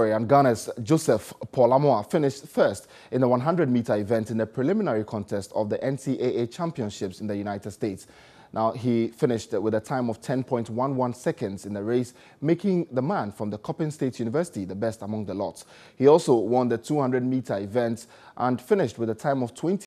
And Ghana's Joseph Paul finished first in the 100-meter event in the preliminary contest of the NCAA Championships in the United States. Now, he finished with a time of 10.11 seconds in the race, making the man from the Coppin State University the best among the lots. He also won the 200-meter event and finished with a time of 20